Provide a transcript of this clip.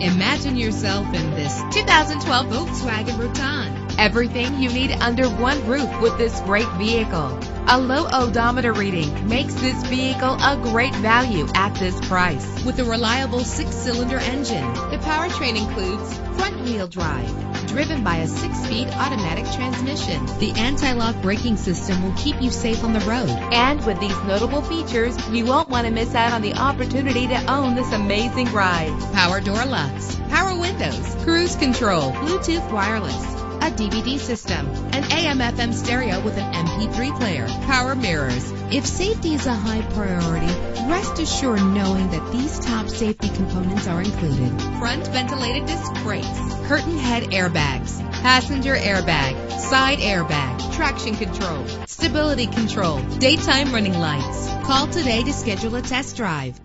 Imagine yourself in this 2012 Volkswagen Routan. Everything you need under one roof with this great vehicle. A low odometer reading makes this vehicle a great value at this price. With a reliable six-cylinder engine, the powertrain includes front-wheel drive, driven by a six-speed automatic transmission. The anti-lock braking system will keep you safe on the road. And with these notable features, you won't want to miss out on the opportunity to own this amazing ride. Power door locks, power windows, cruise control, Bluetooth wireless, a DVD system, an AM FM stereo with an MP3 player, power mirrors. If safety is a high priority, rest assured knowing that these top safety components are included. Front ventilated disc brakes, curtain head airbags, passenger airbag, side airbag, traction control, stability control, daytime running lights. Call today to schedule a test drive.